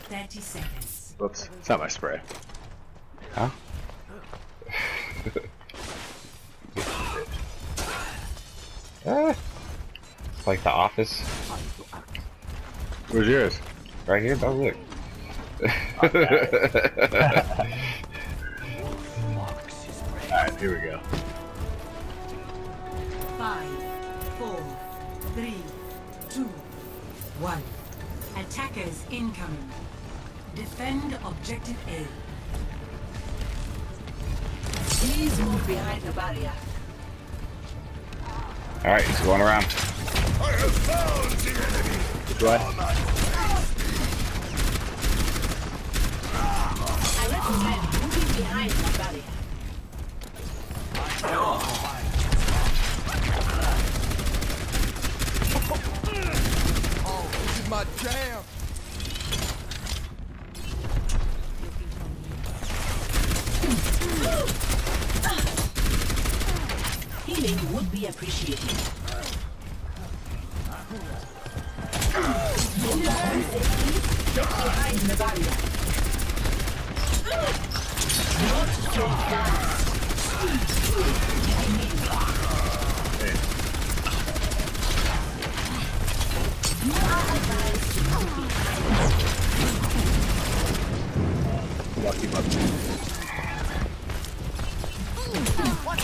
30 seconds. Whoops, it's not my spray. Huh? ah, it's like the office. Where's yours? Right here, don't look. Alright, here we go. Five, four, three, two, one. Attackers incoming. Defend objective A. Please move behind the barrier. Alright, he's going around. I have found the enemy! Do I? I recommend moving behind the barrier. This is my jam. Healing be appreciated. Behind the barrier. Not so fast. You are advised to move behind Lucky mother.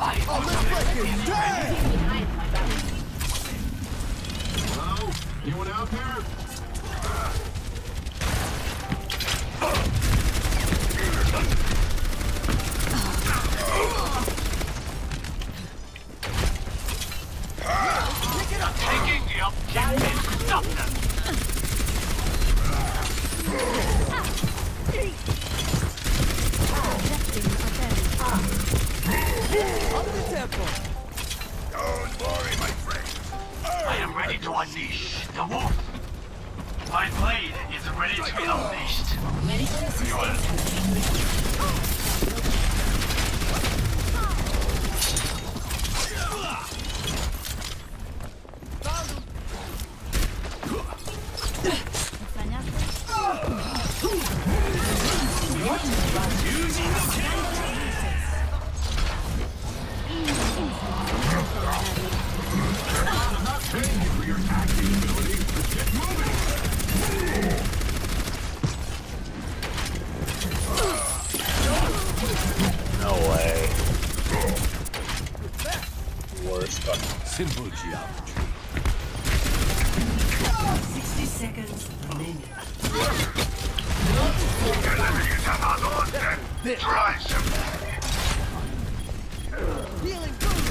Opened Oh. Hello? Anyone out there? Taking the objective. Stop them. Under the temple. Don't worry, my friend. I am ready to unleash the wolf. My blade is ready to be unleashed. Medical assistance has been No way. Worst fucking. Simple geometry. 60 seconds remaining. Try some. Healing boost.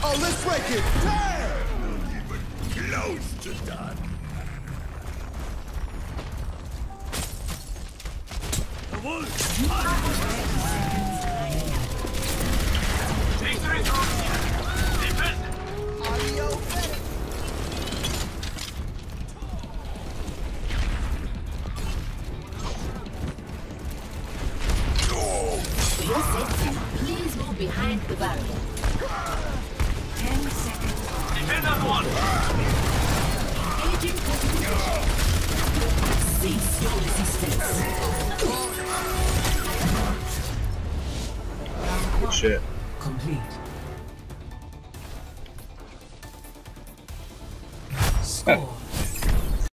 Oh, let's break it. To done. Victory through here. Defend. Audio better. Your safety, please move behind the barrier. 10 seconds. Defend on one. Good shit. Complete. Score